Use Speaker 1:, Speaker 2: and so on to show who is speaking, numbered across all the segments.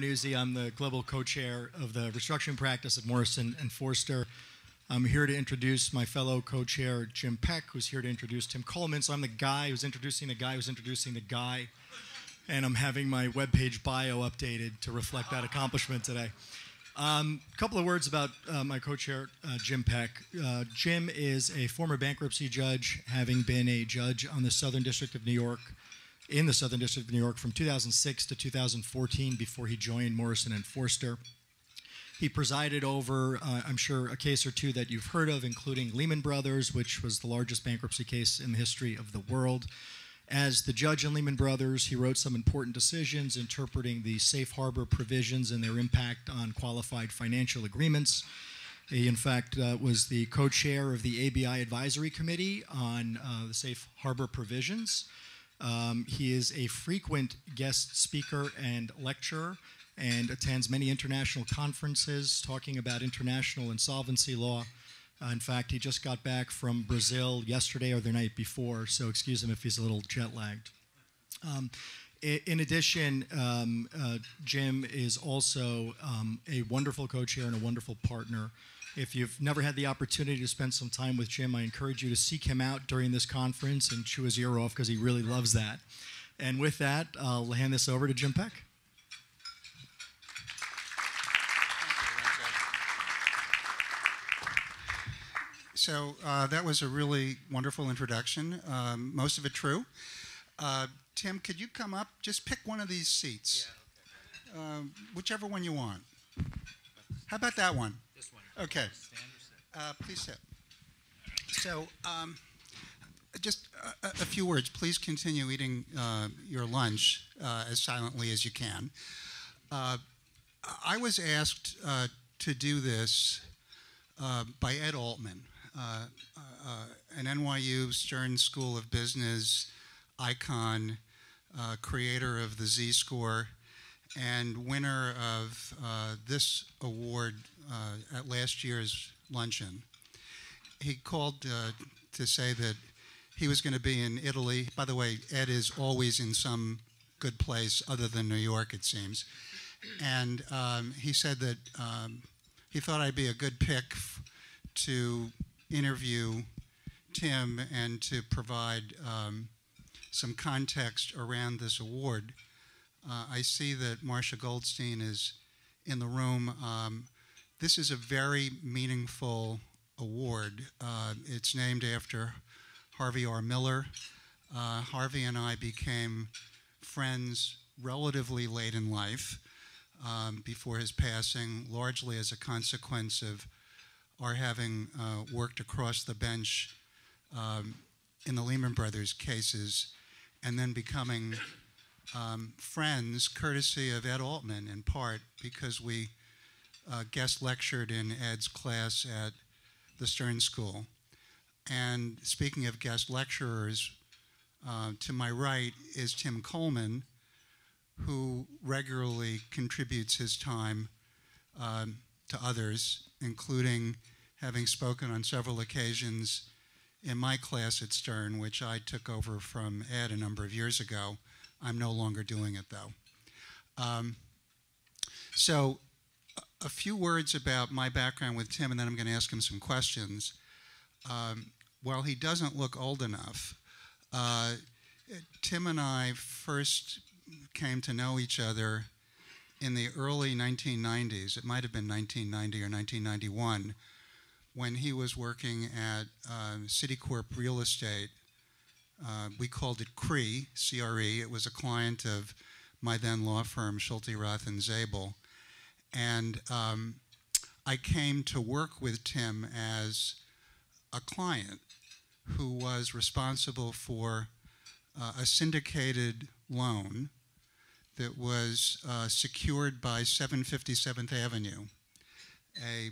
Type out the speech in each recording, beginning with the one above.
Speaker 1: Nuzzi. I'm the global co-chair of the restructuring practice at Morrison and Foerster. I'm here to introduce my fellow co-chair Jim Peck, who's here to introduce Tim Coleman. So I'm the guy who's introducing the guy who's introducing the guy, and I'm having my webpage bio updated to reflect that accomplishment today. A um, couple of words about uh, my co-chair uh, Jim Peck. Uh, Jim is a former bankruptcy judge, having been a judge on the Southern District of New York in the Southern District of New York from 2006 to 2014 before he joined Morrison and Foerster. He presided over, uh, I'm sure, a case or two that you've heard of, including Lehman Brothers, which was the largest bankruptcy case in the history of the world. As the judge in Lehman Brothers, he wrote some important decisions interpreting the safe harbor provisions and their impact on qualified financial agreements. He, in fact, uh, was the co chair of the ABI Advisory Committee on uh, the safe harbor provisions. Um, he is a frequent guest speaker and lecturer and attends many international conferences talking about international insolvency law. Uh, in fact, he just got back from Brazil yesterday or the night before, so excuse him if he's a little jet lagged. Um, in addition, um, uh, Jim is also um, a wonderful co chair and a wonderful partner if you've never had the opportunity to spend some time with Jim, I encourage you to seek him out during this conference and chew his ear off because he really loves that. And with that, I'll hand this over to Jim Peck.
Speaker 2: So uh, that was a really wonderful introduction, um, most of it true. Uh, Tim, could you come up? Just pick one of these seats, yeah, okay. uh, whichever one you want. How about that one? Okay. Uh, please sit. So, um, just a, a, few words. Please continue eating uh, your lunch uh, as silently as you can. Uh, I was asked uh, to do this uh, by Ed Altman, an NYU Stern School of Business icon, creator of the Z Score and winner of uh, this award uh, at last year's luncheon. He called uh, to say that he was going to be in Italy. By the way, Ed is always in some good place other than New York, it seems. And um, he said that um, he thought I'd be a good pick to interview Tim and to provide um, some context around this award. Uh, I see that Marcia Goldstein is in the room. Um, this is a very meaningful award. Uh, it's named after Harvey R. Miller. Uh, Harvey and I became friends relatively late in life um, before his passing, largely as a consequence of our having uh, worked across the bench um, in the Lehman Brothers cases and then becoming um, friends, courtesy of Ed Altman in part, because we uh, guest lectured in Ed's class at the Stern School. And speaking of guest lecturers, uh, to my right is Tim Coleman, who regularly contributes his time um, to others, including having spoken on several occasions in my class at Stern, which I took over from Ed a number of years ago. I'm no longer doing it though. Um, so, a few words about my background with Tim, and then I'm going to ask him some questions. Um, while he doesn't look old enough, uh, Tim and I first came to know each other in the early 1990s. It might have been 1990 or 1991 when he was working at uh, Citicorp Real Estate uh, we called it CRE, CRE. It was a client of my then law firm, Schulte, Roth, and Zabel. And um, I came to work with Tim as a client who was responsible for uh, a syndicated loan that was uh, secured by 757th Avenue, a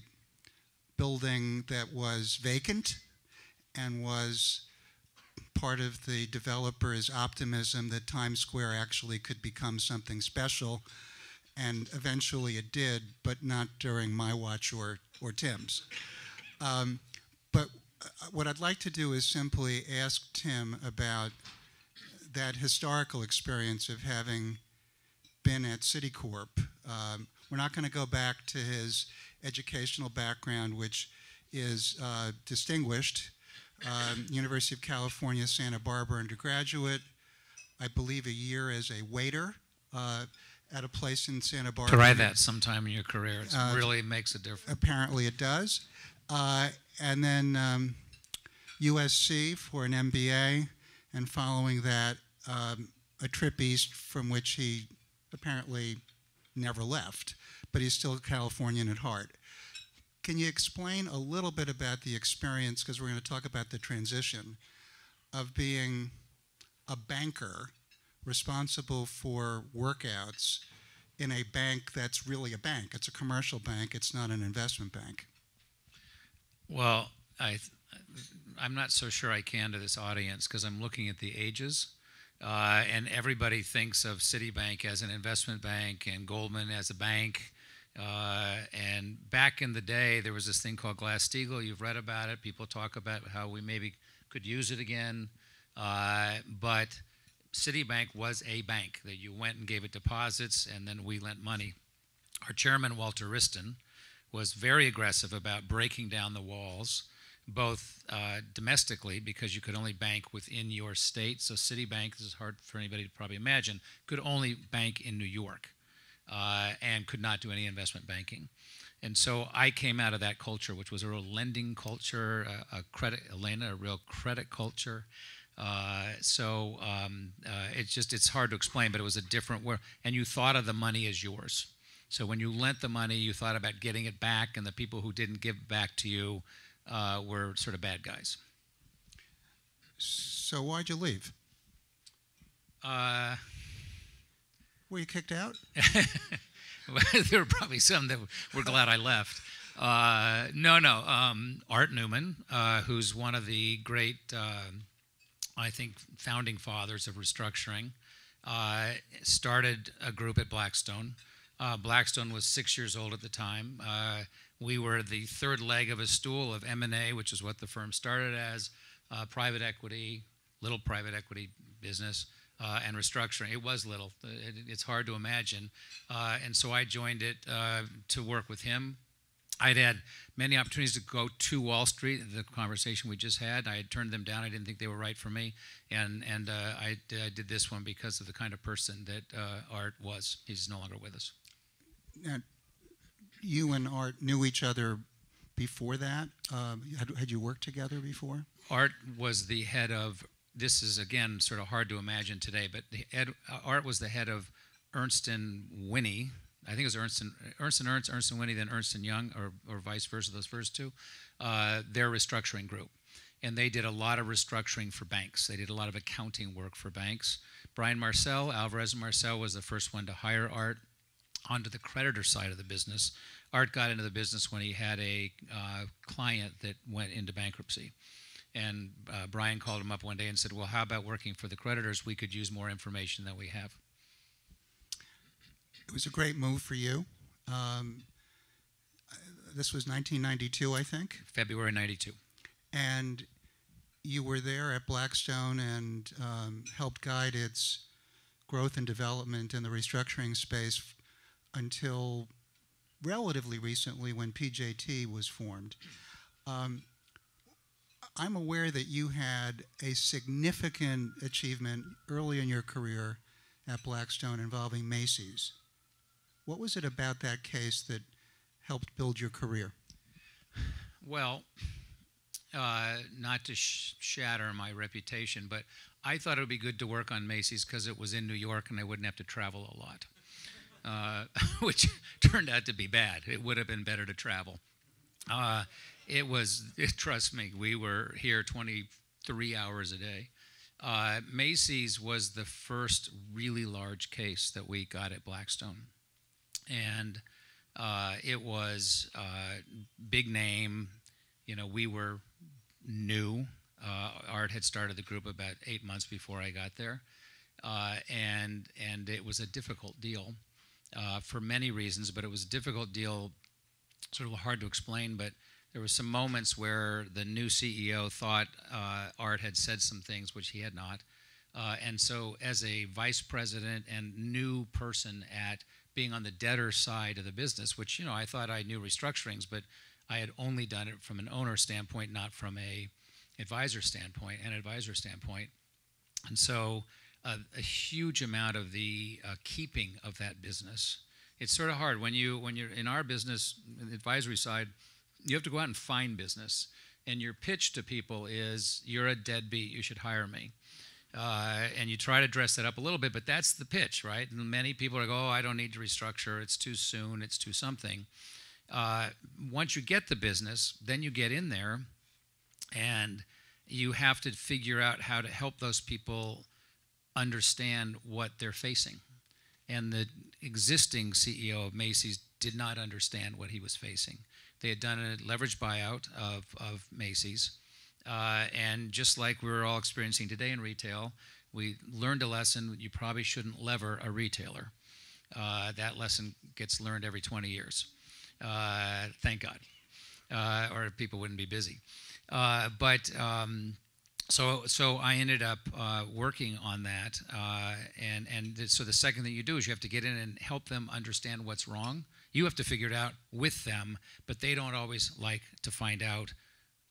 Speaker 2: building that was vacant and was part of the developer's optimism that Times Square actually could become something special. And eventually it did, but not during my watch or, or Tim's. Um, but uh, what I'd like to do is simply ask Tim about that historical experience of having been at Citicorp Um, we're not going to go back to his educational background, which is uh, distinguished. Um, University of California, Santa Barbara undergraduate. I believe a year as a waiter uh, at a place in Santa Barbara.
Speaker 3: Try that sometime in your career. It
Speaker 2: Uh,
Speaker 3: really makes a difference.
Speaker 2: Apparently it does. Uh, and then um, USC for an MBA, and following that, um, a trip east from which he apparently never left, but he's still Californian at heart. Can you explain a little bit about the experience, because we're going to talk about the transition, of being a banker responsible for workouts in a bank that's really a bank? It's a commercial bank, it's not an investment bank.
Speaker 3: Well, I, I'm not so sure I can to this audience because I'm looking at the ages, uh, and everybody thinks of Citibank as an investment bank and Goldman as a bank. Uh, and back in the day, there was this thing called Glass Steagall. You've read about it. People talk about how we maybe could use it again. Uh, but Citibank was a bank that you went and gave it deposits, and then we lent money. Our chairman, Walter Wriston, was very aggressive about breaking down the walls, both uh, domestically, because you could only bank within your state. So Citibank, this is hard for anybody to probably imagine, could only bank in New York uh, and could not do any investment banking. And so I came out of that culture, which was a real lending culture, a, a credit, Elena, a real credit culture. Uh, so um, uh, it's just it's hard to explain, but it was a different world. And you thought of the money as yours. So when you lent the money, you thought about getting it back, and the people who didn't give back to you uh, were sort of bad guys.
Speaker 2: So why'd you leave? Were you kicked out?
Speaker 3: there were probably some that were glad I left. Uh, no, no. Um, Art Newman, uh, who's one of the great, uh, I think, founding fathers of restructuring, uh, started a group at Blackstone. Uh, Blackstone was six years old at the time. Uh, we were the third leg of a stool of M&A, which is what the firm started as, private equity, little private equity business, uh, and restructuring. It was little. It, it's hard to imagine. Uh, and so I joined it uh, to work with him. I'd had many opportunities to go to Wall Street. The conversation we just had, I had turned them down. I didn't think they were right for me, and and uh, I, I, did this one because of the kind of person that uh, Art was. He's no longer with us.
Speaker 2: Now, you and Art knew each other before that. Um, had, had you worked together before?
Speaker 3: Art was the head of. This is again sort of hard to imagine today, but Ed, Art was the head of Ernst and Whinney. I think it was Ernst and Ernst and Ernst, Ernst and Whinney, then Ernst and Young, or, or vice versa. Those first two, uh, their restructuring group, and they did a lot of restructuring for banks. They did a lot of accounting work for banks. Bryan Marsal, Alvarez and Marsal, was the first one to hire Art onto the creditor side of the business. Art got into the business when he had a uh, client that went into bankruptcy. And uh, Bryan called him up one day and said, Well, how about working for the creditors? We could use more information than we have.
Speaker 2: It was a great move for you. Um, this was 1992, I think,
Speaker 3: February 92.
Speaker 2: and you were there at Blackstone and um, helped guide its growth and development in the restructuring space until relatively recently when PJT was formed. Um, I'm aware that you had a significant achievement early in your career at Blackstone involving Macy's. What was it about that case that helped build your career?
Speaker 3: Well, uh, not to sh- shatter my reputation, but I thought it would be good to work on Macy's because it was in New York and I wouldn't have to travel a lot, uh, which turned out to be bad. It would have been better to travel. Uh, it was, trust me, we were here 23 hours a day. Uh, Macy's was the first really large case that we got at Blackstone. And uh, it was uh, big name. You know, we were new. Uh, Art had started the group about eight months before I got there, uh, and and it was a difficult deal uh, for many reasons. But it was a difficult deal, sort of hard to explain. But there were some moments where the new CEO thought uh, Art had said some things which he had not. Uh, and so, as a vice president and new person at being on the debtor side of the business, which you know I thought I knew restructurings, but I had only done it from an owner standpoint, not from a advisor standpoint, an advisor standpoint, and so uh, a huge amount of the uh, keeping of that business. It's sort of hard when you when you're in our business, advisory side, you have to go out and find business, and your pitch to people is, "You're a deadbeat. You should hire me." Uh, and you try to dress that up a little bit, but that's the pitch, right? And many people are like, oh, I don't need to restructure. It's too soon. It's too something. Uh, once you get the business, then you get in there and you have to figure out how to help those people understand what they're facing. And the existing CEO of Macy's did not understand what he was facing. They had done a leverage buyout of, of Macy's uh, and just like we're all experiencing today in retail, we learned a lesson you probably shouldn't lever a retailer. Uh, that lesson gets learned every 20 years. Uh, thank God. Uh, or people wouldn't be busy. Uh, but um, so, so I ended up uh, working on that. and, and th- so the second thing you do is you have to get in and help them understand what's wrong. You have to figure it out with them, but they don't always like to find out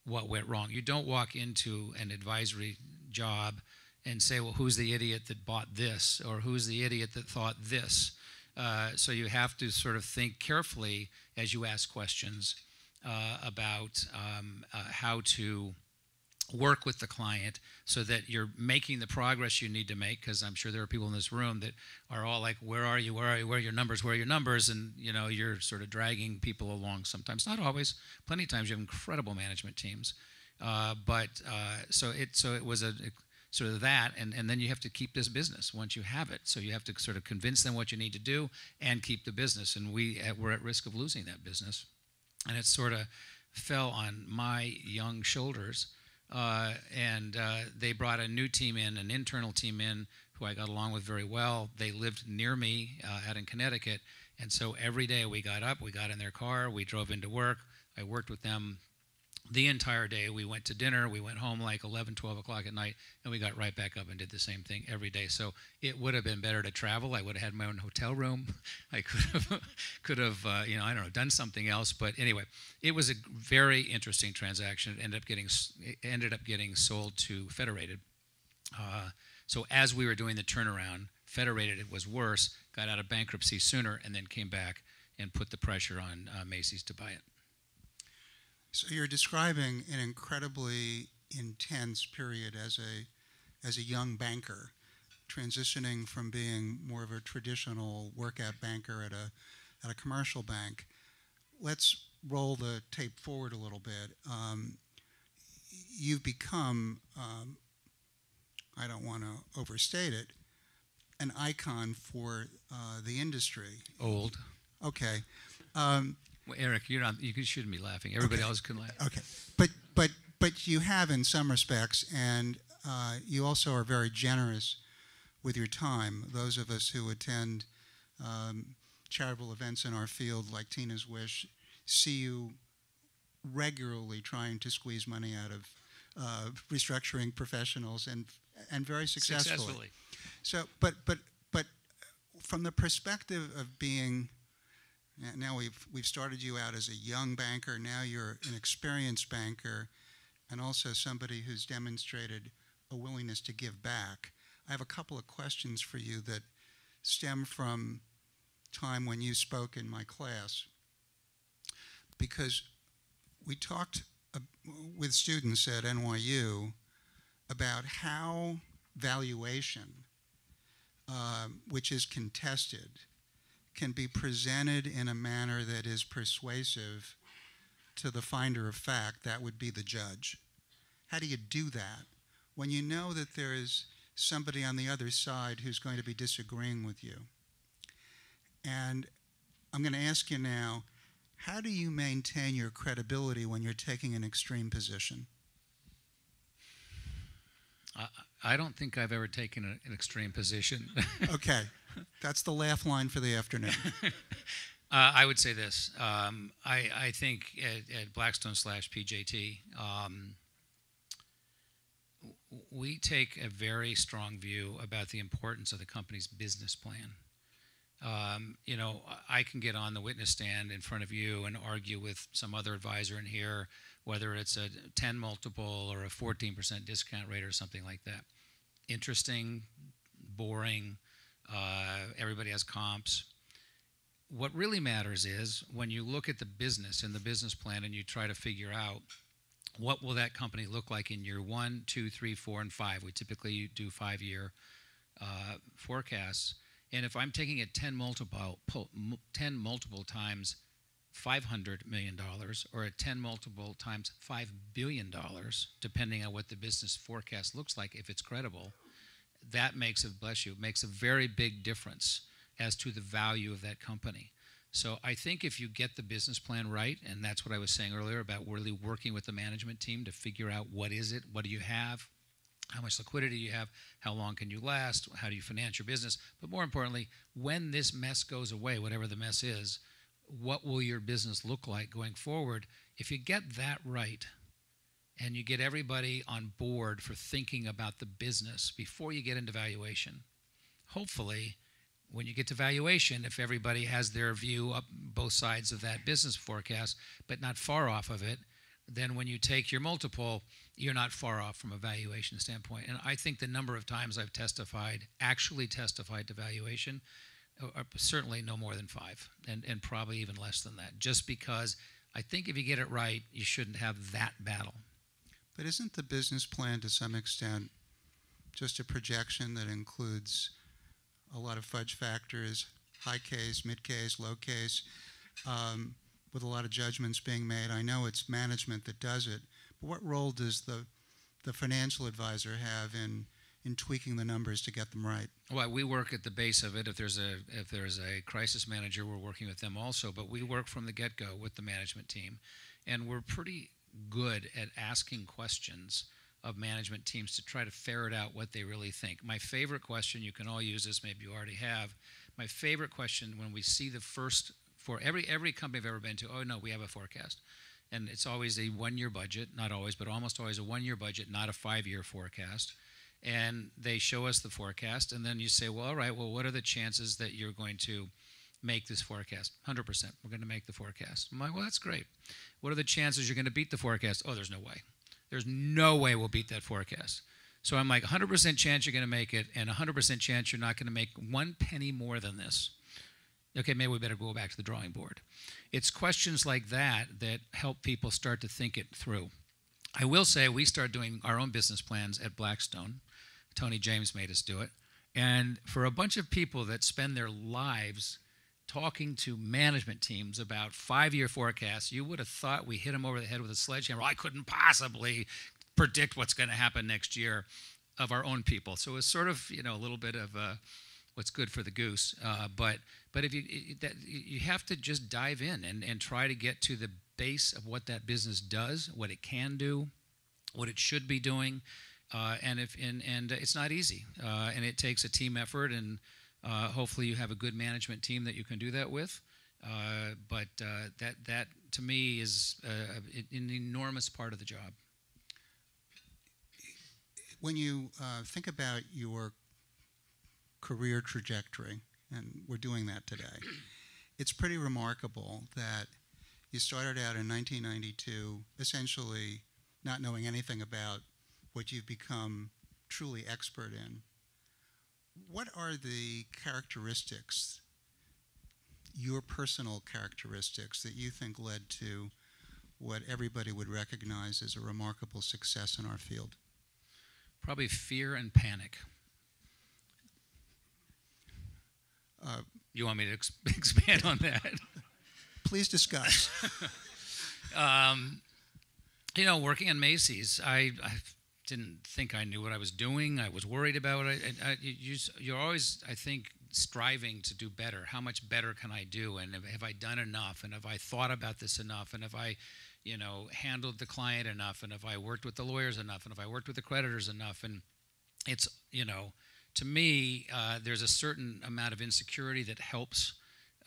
Speaker 3: what went wrong. You don't walk into an advisory job and say, well, who's the idiot that bought this? Or who's the idiot that thought this? Uh, so you have to sort of think carefully as you ask questions uh, about um, uh, how to work with the client so that you're making the progress you need to make because i'm sure there are people in this room that are all like where are you? Where are you? Where are your numbers? Where are your numbers? And you know you're sort of dragging people along sometimes. Not always. Plenty of times you have incredible management teams. Uh, but uh, so it so it was a sort of that and, and then you have to keep this business once you have it. So you have to sort of convince them what you need to do and keep the business. And we uh, we're at risk of losing that business. And it sort of fell on my young shoulders uh, and uh, they brought a new team in, an internal team in, who I got along with very well. They lived near me uh, out in Connecticut. And so every day we got up, we got in their car, we drove into work. I worked with them the entire day. We went to dinner. We went home like 11, 12 o'clock at night, and we got right back up and did the same thing every day. So it would have been better to travel. I would have had my own hotel room. I could have, could have, uh, you know, I don't know, done something else. But anyway, it was a very interesting transaction. It ended up getting, ended up getting sold to Federated. Uh, so as we were doing the turnaround, Federated it was worse, got out of bankruptcy sooner, and then came back and put the pressure on uh, Macy's to buy it.
Speaker 2: So you're describing an incredibly intense period as a as a young banker, transitioning from being more of a traditional workout banker at a at a commercial bank. Let's roll the tape forward a little bit. Um, you've become, um, I don't want to overstate it, an icon for uh, the industry.
Speaker 3: Old.
Speaker 2: Okay. Um,
Speaker 3: well, Eric, you're not. You shouldn't be laughing. Everybody
Speaker 2: Okay.
Speaker 3: else can laugh.
Speaker 2: Okay, but but but you have in some respects, and uh, you also are very generous with your time. Those of us who attend um, charitable events in our field, like Tina's Wish, see you regularly trying to squeeze money out of uh, restructuring professionals, and and very successfully. So, but but but from the perspective of being now we've we've started you out as a young banker. Now you're an experienced banker, and also somebody who's demonstrated a willingness to give back. I have a couple of questions for you that stem from time when you spoke in my class, because we talked uh, with students at NYU about how valuation, uh, which is contested, can be presented in a manner that is persuasive to the finder of fact, that would be the judge. How do you do that when you know that there is somebody on the other side who's going to be disagreeing with you? And I'm going to ask you now how do you maintain your credibility when you're taking an extreme position?
Speaker 3: I, I don't think I've ever taken an extreme position.
Speaker 2: Okay, that's the laugh line for the afternoon.
Speaker 3: Uh, I would say this. Um, I, I think at, at Blackstone slash PJT, um, we take a very strong view about the importance of the company's business plan. Um, you know, I can get on the witness stand in front of you and argue with some other advisor in here, whether it's a 10 multiple or a 14% discount rate or something like that. Interesting, boring. Uh, everybody has comps. What really matters is when you look at the business and the business plan and you try to figure out what will that company look like in year one, two, three, four, and five. We typically do five-year uh, forecasts and if I'm taking it 10 multiple, 10 multiple times $500 million or a 10 multiple times $5 billion, depending on what the business forecast looks like, if it's credible, that makes a, bless you, makes a very big difference as to the value of that company. So I think if you get the business plan right, and that's what I was saying earlier about really working with the management team to figure out what is it, what do you have, how much liquidity you have, how long can you last, how do you finance your business, but more importantly, when this mess goes away, whatever the mess is, what will your business look like going forward? If you get that right, and you get everybody on board for thinking about the business before you get into valuation, hopefully, when you get to valuation, if everybody has their view up both sides of that business forecast, but not far off of it, then when you take your multiple, you're not far off from a valuation standpoint. And I think the number of times I've testified, actually testified to valuation, uh, are certainly no more than five, and, and probably even less than that, just because I think if you get it right, you shouldn't have that battle.
Speaker 2: But isn't the business plan to some extent just a projection that includes a lot of fudge factors, high case, mid case, low case? Um, with a lot of judgments being made. I know it's management that does it, but what role does the the financial advisor have in in tweaking the numbers to get them right?
Speaker 3: Well, we work at the base of it. If there's a if there's a crisis manager, we're working with them also. But we work from the get go with the management team, and we're pretty good at asking questions of management teams to try to ferret out what they really think. My favorite question, you can all use this, maybe you already have. My favorite question when we see the first for every every company I've ever been to. Oh no, we have a forecast, and it's always a one-year budget. Not always, but almost always a one-year budget, not a five-year forecast. And they show us the forecast, and then you say, well, all right, well, what are the chances that you're going to make this forecast? 100%. We're going to make the forecast. I'm like, well, that's great. What are the chances you're going to beat the forecast? Oh, there's no way. There's no way we'll beat that forecast. So I'm like, 100% chance you're going to make it, and 100% chance you're not going to make one penny more than this okay, maybe we better go back to the drawing board. It's questions like that that help people start to think it through. I will say we started doing our own business plans at Blackstone. Tony James made us do it. And for a bunch of people that spend their lives talking to management teams about five year forecasts, you would have thought we hit them over the head with a sledgehammer. I couldn't possibly predict what's going to happen next year of our own people. So it's sort of, you know, a little bit of a, what's good for the goose. Uh, but but if you that, you have to just dive in and, and try to get to the base of what that business does, what it can do, what it should be doing, uh, and if and and it's not easy, uh, and it takes a team effort, and uh, hopefully you have a good management team that you can do that with. Uh, but uh, that that to me is an enormous part of the job.
Speaker 2: When you think about your career trajectory, and we're doing that today. It's pretty remarkable that you started out in 1992 essentially not knowing anything about what you've become truly expert in. What are the characteristics, your personal characteristics, that you think led to what everybody would recognize as a remarkable success in our field?
Speaker 3: Probably fear and panic. Uh, you want me to ex- expand on that?
Speaker 2: Please discuss.
Speaker 3: um, you know, working in Macy's, I, I, didn't think I knew what I was doing. I was worried about it. I, I, you, you're always, I think, striving to do better. How much better can I do? And have, have I done enough? And have I thought about this enough? And have I, you know, handled the client enough? And have I worked with the lawyers enough? And have I worked with the creditors enough? And it's, you know, to me, uh, there's a certain amount of insecurity that helps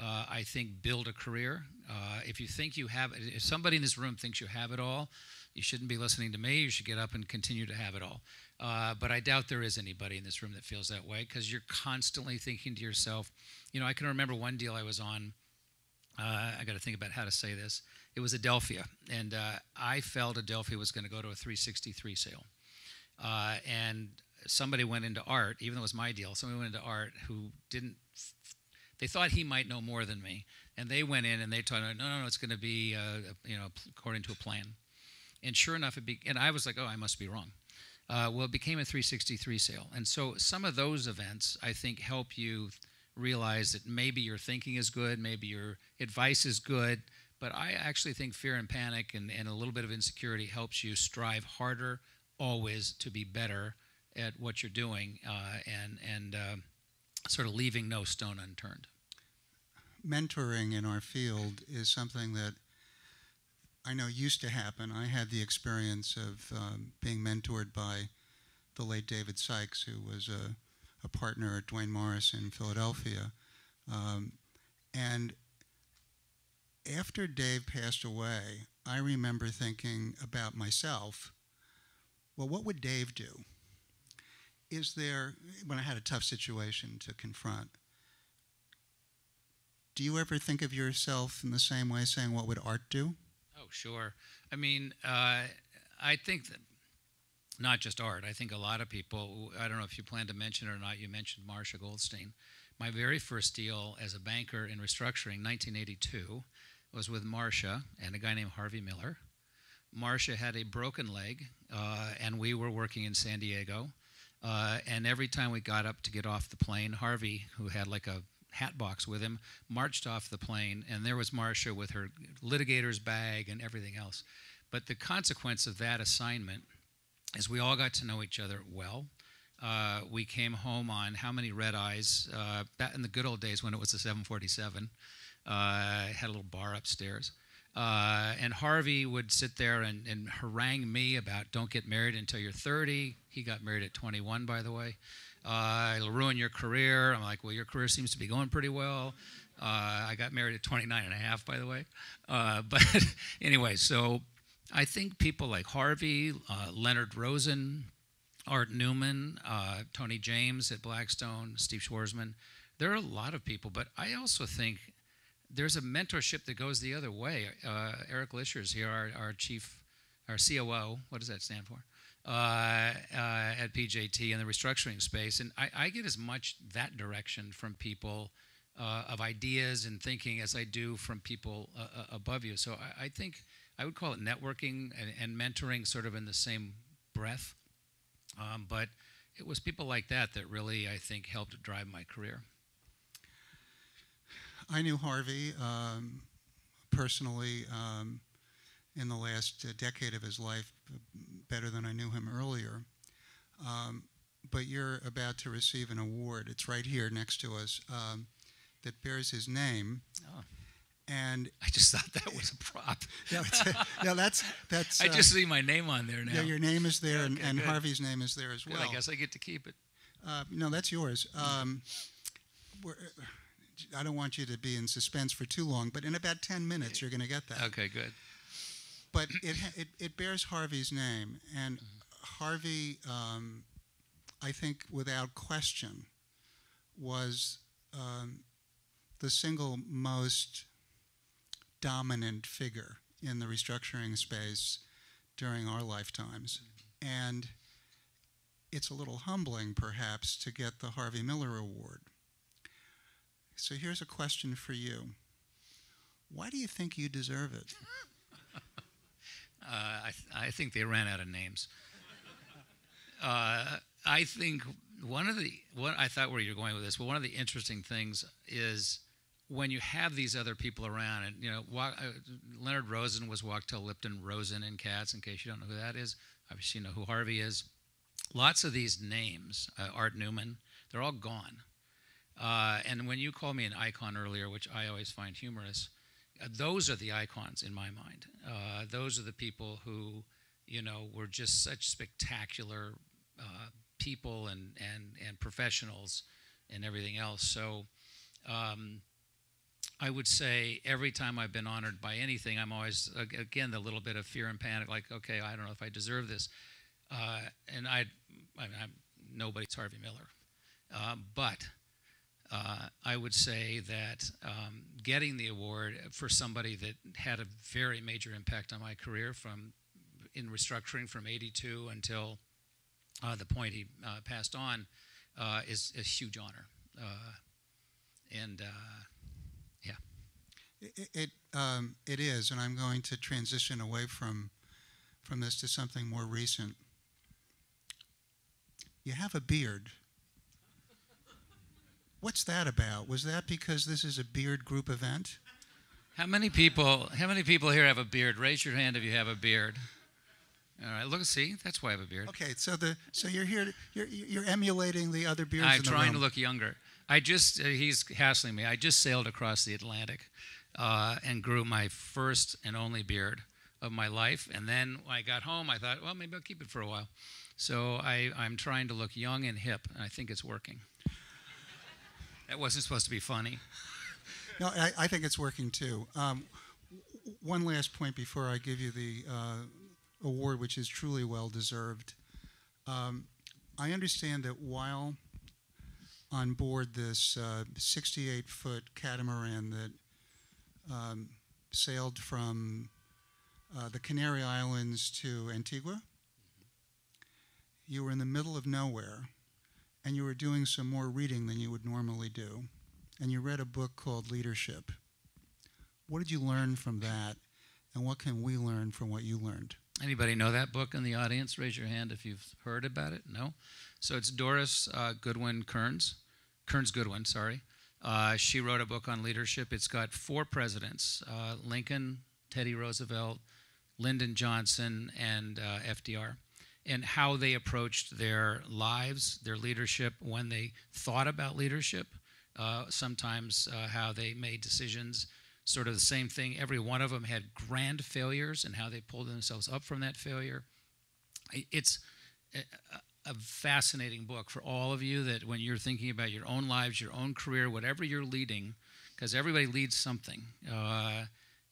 Speaker 3: Uh, I think build a career. Uh, if you think you have, it if somebody in this room thinks you have it all, you shouldn't be listening to me. You should get up and continue to have it all. Uh, but I doubt there is anybody in this room that feels that way because you're constantly thinking to yourself, you know, I can remember one deal I was on. Uh, I got to think about how to say this. It was Adelphia, and uh, I felt Adelphia was going to go to a 363 sale. Uh, and somebody went into art, even though it was my deal, somebody went into art who didn't, they thought he might know more than me. And they went in and they told me, no, no, no, it's going to be, uh, you know, according to a plan. And sure enough, it be, and I was like, oh, I must be wrong. Uh, well, it became a 363 sale. And so some of those events, I think, help you realize that maybe your thinking is good, maybe your advice is good, but I actually think fear and panic and, and a little bit of insecurity helps you strive harder always to be better at what you're doing uh, and, and uh, sort of leaving no stone unturned.
Speaker 2: Mentoring in our field is something that I know used to happen. I had the experience of um, being mentored by the late David Sykes, who was a, a partner at Duane Morris in Philadelphia. Um, and after Dave passed away, I remember thinking about myself well, what would Dave do? Is there, when I had a tough situation to confront, do you ever think of yourself in the same way, saying, what would art do?
Speaker 3: Oh, sure. I mean, uh, I think that not just art. I think a lot of people. I don't know if you plan to mention it or not. You mentioned Marcia Goldstein. My very first deal as a banker in restructuring, 1982, was with Marcia and a guy named Harvey Miller. Marcia had a broken leg, uh, and we were working in San Diego. Uh, and every time we got up to get off the plane, Harvey, who had like a hat box with him, marched off the plane, and there was Marcia with her litigator's bag and everything else. But the consequence of that assignment is we all got to know each other well. Uh, we came home on how many red eyes uh, back in the good old days when it was a 747. Uh, had a little bar upstairs. Uh, and Harvey would sit there and, and, harangue me about don't get married until you're 30. He got married at 21, by the way uh, it'll ruin your career. I'm like, well, your career seems to be going pretty well. Uh, I got married at 29 and a half, by the way. Uh, but anyway, so I think people like Harvey, uh, Leonard Rosen, Art Newman, uh, Tony James at Blackstone, Steve Schwarzman, there are a lot of people, but I also think there's a mentorship that goes the other way. Uh, Eric Lischers here, our, our chief, our COO, what does that stand for? Uh, at PJT in the restructuring space, and I, I, get as much that direction from people uh, of ideas and thinking as I do from people uh, uh, above you. So I, I, think I would call it networking and, and mentoring, sort of in the same breath. Um, but it was people like that that really I think helped drive my career.
Speaker 2: I knew Harvey um, personally. Um, in the last uh, decade of his life better than I knew him earlier. Um, but you're about to receive an award. It's right here next to us um, that bears his name.
Speaker 3: Oh.
Speaker 2: And
Speaker 3: I just thought that was a prop.
Speaker 2: yeah, yeah, that's that's.
Speaker 3: I just uh, see my name on there now.
Speaker 2: Yeah, your name is there, and, and Harvey's name is there as
Speaker 3: well.
Speaker 2: Good,
Speaker 3: I guess I get to keep it.
Speaker 2: Uh, no, that's yours. Um, I don't want you to be in suspense for too long, but in about ten minutes, you're going to get that.
Speaker 3: Okay, good
Speaker 2: but it, it, it bears Harvey's name, and mm-hmm. Harvey, um, I think, without question, was um, the single most dominant figure in the restructuring space during our lifetimes, mm-hmm. and it's a little humbling, perhaps, to get the Harvey Miller Award. So here's a question for you. Why do you think you deserve it?
Speaker 3: Uh, I, th- I think they ran out of names. Uh, I think one of the what I thought where you're going with this, but one of the interesting things is when you have these other people around, and you know, uh, Leonard Rosen was Wachtell Lipton Rosen in Katz. In case you don't know who that is, obviously you know who Harvey is. Lots of these names, uh, Art Newman, they're all gone. Uh, and when you called me an icon earlier, which I always find humorous, those are the icons in my mind. Uh, those are the people who, you know, were just such spectacular uh, people and, and, and professionals and everything else. So um, I would say every time I've been honored by anything, I'm always again the little bit of fear and panic, like, okay, I don't know if I deserve this. Uh, and I, I I'm, nobody's Harvey Miller, uh, but uh, I would say that um, getting the award for somebody that had a very major impact on my career from in restructuring from 82 until uh, the point he uh, passed on uh, is a huge honor. Uh, and uh,
Speaker 2: It, it, um, it is, and I'm going to transition away from, from this to something more recent. You have a beard. What's that about? Was that because this is a beard group event?
Speaker 3: how many people? How many people here have a beard? Raise your hand if you have a beard. All right, look, see, that's why I have a beard.
Speaker 2: Okay, so the so you're here, to- you're, you're emulating the other beards
Speaker 3: I'm
Speaker 2: in the
Speaker 3: trying to look younger. I just, uh, he's hassling me. I just sailed across the Atlantic uh, and grew my first and only beard of my life. And then when I got home, I thought, well, maybe I'll keep it for a while. So I, I'm trying to look young and hip, and I think it's working. That wasn't supposed to be funny.
Speaker 2: No, I, I think it's working too. Um, one last point before I give you the uh, award, which is truly well deserved. Um, I understand that while on board this 68 foot catamaran that um, sailed from uh, the Canary Islands to Antigua, you were in the middle of nowhere and you were doing some more reading than you would normally do and you read a book called Leadership. What did you learn from that, and what can we learn from what you learned?
Speaker 3: Anybody know that book in the audience? Raise your hand if you've heard about it. No? So it's Doris uh, Goodwin Kearns. Kearns Goodwin, sorry. Uh, she wrote a book on leadership. It's got four presidents uh, Lincoln, Teddy Roosevelt, Lyndon Johnson, and uh, FDR, and how they approached their lives, their leadership, when they thought about leadership, uh, sometimes uh, how they made decisions sort of the same thing. Every one of them had grand failures and how they pulled themselves up from that failure. It's a, fascinating book for all of you that when you're thinking about your own lives, your own career, whatever you're leading, because everybody leads something. Uh,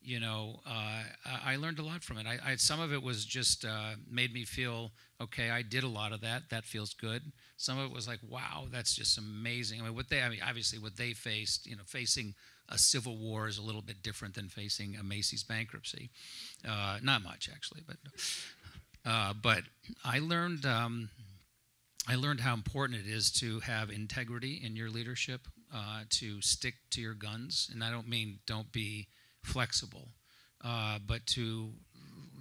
Speaker 3: you know, uh, I learned a lot from it. I, I some of it was just uh, made me feel okay. I did a lot of that. That feels good. Some of it was like, wow, that's just amazing. I mean, what they, I mean, obviously, what they faced, you know, facing a civil war is a little bit different than facing a Macy's bankruptcy. Uh, not much, actually, but uh, but I learned um, I learned how important it is to have integrity in your leadership, uh, to stick to your guns, and I don't mean don't be flexible, uh, but to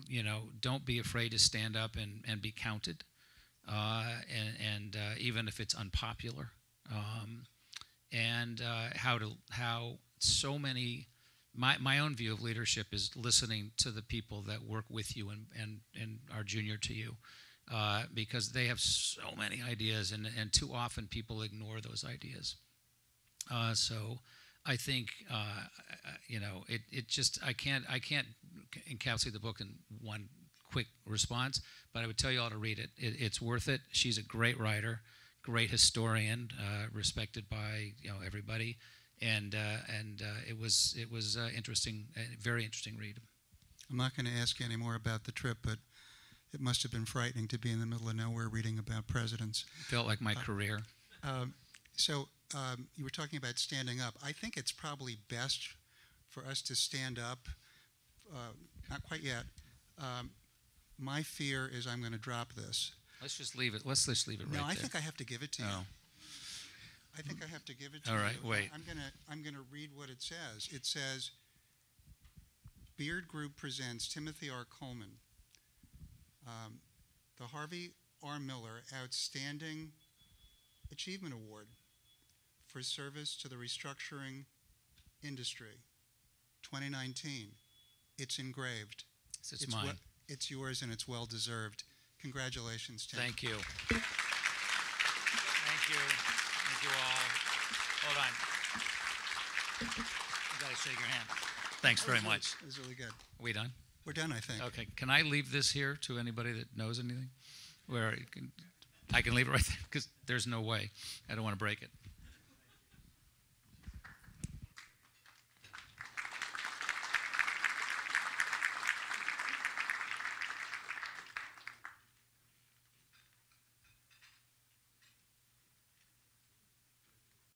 Speaker 3: you know don't be afraid to stand up and, and be counted, uh, and, and uh, even if it's unpopular, um, and uh, how to how so many my, my own view of leadership is listening to the people that work with you and, and, and are junior to you uh, because they have so many ideas and, and too often people ignore those ideas. Uh, so I think uh, I- you know it, it just I can't I can't encapsulate the book in one quick response but I would tell you all to read it, it it's worth it she's a great writer great historian uh, respected by you know everybody and uh, and uh, it was it was uh, interesting, a very interesting read.
Speaker 2: I'm not going to ask you any more about the trip, but it must have been frightening to be in the middle of nowhere reading about presidents.
Speaker 3: Felt like my career.
Speaker 2: Um, so um, you were talking about standing up. I think it's probably best for us to stand up. Uh, not quite yet. Um, my fear is I'm going to drop this.
Speaker 3: Let's just leave it. Let's just leave it right no,
Speaker 2: I
Speaker 3: there.
Speaker 2: think I have to give it to you.
Speaker 3: Oh.
Speaker 2: I think I have to give it to
Speaker 3: All
Speaker 2: you.
Speaker 3: right, wait.
Speaker 2: I'm gonna I'm gonna read what it says. It says Beard Group presents Timothy R. Coleman, um, the Harvey R. Miller Outstanding Achievement Award for service to the restructuring industry, 2019. It's engraved.
Speaker 3: It's, it's
Speaker 2: It's
Speaker 3: mine.
Speaker 2: it's yours and it's well deserved. Congratulations, Tim.
Speaker 3: Thank you. Thank you. Thank you all. Hold on. You gotta shake your hand. Thanks very
Speaker 2: really-
Speaker 3: much.
Speaker 2: It was really good.
Speaker 3: Are we done?
Speaker 2: We're done, I think.
Speaker 3: Okay. Can I leave this here to anybody that knows anything? Where you can, I can leave it right there because there's no way. I don't want to break it.